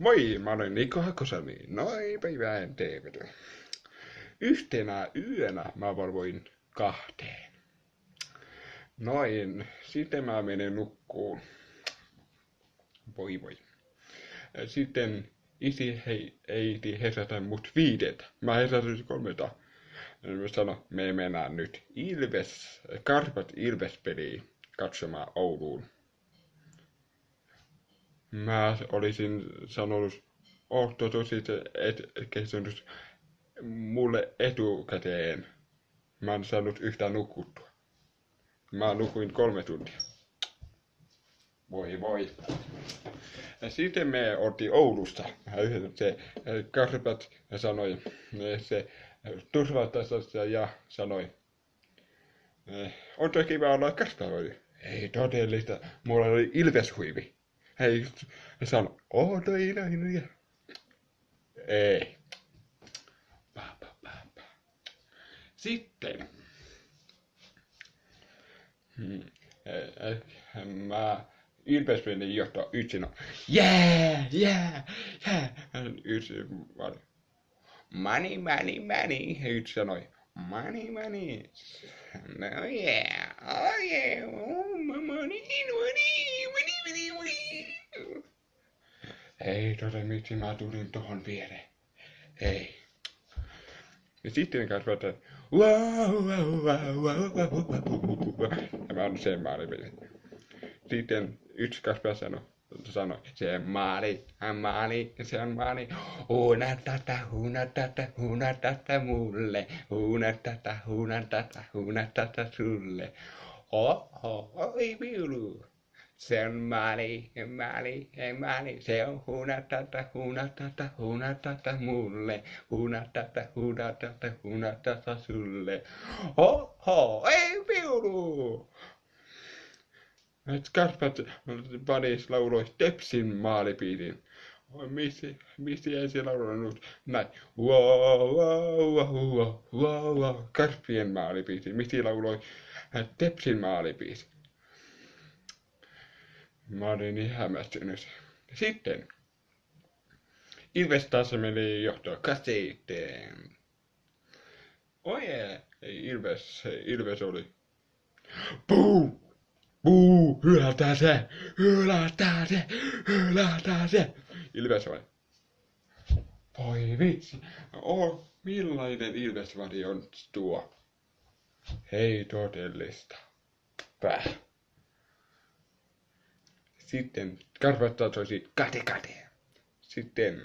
Moi, mä olen Niko Hakosani. Noin päivään tervetuloa. Yhtenä yönä mä valvoin kahteen. Noin, sitten mä menen nukkuun. Voi voi. Sitten isi hei, eiti herätä mut viideltä. Mä herätyin kolmelta. Mä sanoin, me mennään nyt Ilves, Karpat Ilves-peliin katsomaan Ouluun. Mä olisin sanonut, ootko tosi et, mulle etukäteen. Mä en saanut yhtään nukuttua. Mä nukuin kolme tuntia. Voi voi. Ja sitten me otti Oulusta. Se Karpat sanoi, se turvatasassa ja sanoi, on kiva olla Karpaa. Ei todellista, mulla oli ilveshuivi. Hei, sano, oota Ina, Ei. Pa, pa, pa, pa. Sitten. Hmm. Mä Ilvesvenin johtaa yksin. Jää, jää, jää. Yksin money, money, money. Yksi sanoi, money, money. No yeah, oh yeah, Ei tule, miksi mä tulin tohon viereen. Ei. Ja sitten kanssa että wow, wow, wow, wow, wow, wow, wow. Ja mä oon sen maali. Sitten yksi kasvaa sanoi, sanoi, se on maali, on maali, se on maali. Huuna tätä, huuna tätä, huuna tätä mulle, huuna tätä, huuna tätä, huuna tätä sulle. Oho, oi viulu. Se on mali, mali, mali, se on hunatata, hunatata, hunatata mulle, hunatata, hunatata, hunatata sulle. Ho, ho, ei viulu! Skarpat Panis lauloi Tepsin maalipiirin. Miksi, miksi ei se laulanut näin? Wow, wow, wow, wow, wow. Karpien maalipiisi. Miksi lauloi Tepsin maalipiisi? Mä olin niin hämmästynyt. Sitten Ilves taas meni johtoa kaseitteen. Oi, Ilves, Ilves oli. Puu! Puu! Hylätään se! Hylätään se! Hylätään se! Ilves oli. Voi vitsi. Oh, millainen Ilves-vari on tuo? Hei todellista. Päh. Sitten Karpatsa soisi kate kate. Sitten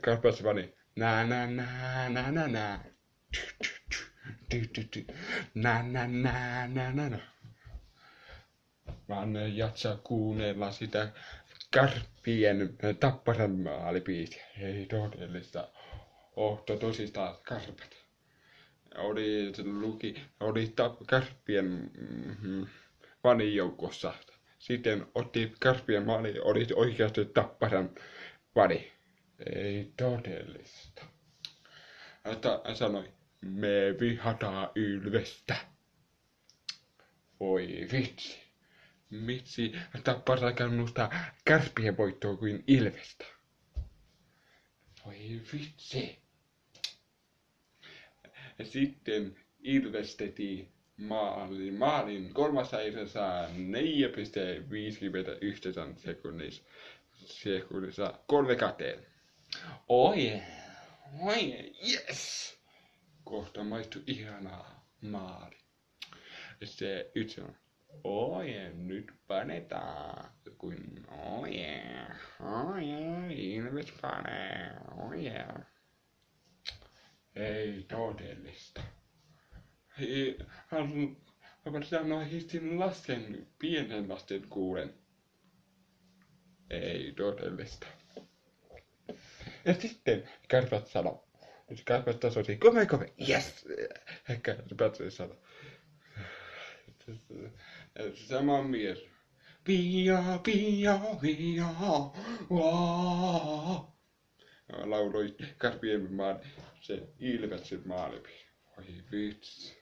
Karpatsa pani na na na na na na. Na na na na na na. Vaan ne jatsaa kuunnella sitä karppien tapparan maalipiisiä. Ei todellista. Ohto tosistaan karpat. Oli, luki, oli tap, karppien mm, fanijoukossa sitten otti Kaspien maali, oli oikeasti tapparan pari. Ei todellista. Hän sanoi, me vihataan Ylvestä. Oi vitsi. Miksi tappara kannustaa kärppien voittoa kuin Ilvestä? Voi vitsi. Sitten Ilvestettiin maalin, maalin kolmas äisä saa 4,51 sekunnissa, sekunnissa kolme kateen. Oi, oi, yes! Kohta maistu ihanaa maali. Se yksi on, oi, nyt panetaan. Kuin, oi, oi, Ilves panee, oi. Ei todellista hän, hän sanoi histin lasten, pienen lasten kuulen. Ei todellista. Ja sitten kärpät sanoi, kärpät tasosi, kome kome, yes! Kärpät sanoi, sama mies. Pia, pia, pia, waa. Lauloi Karpien maan, se Ilveksen maalipiiri. Oi vitsi.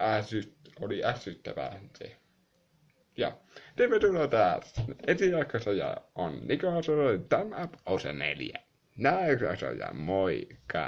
äsy, oli ässyttävää se. Ja tervetuloa taas esijaksossa ja on Niko Nikolas tämä osa neljä. Näin ja moikka!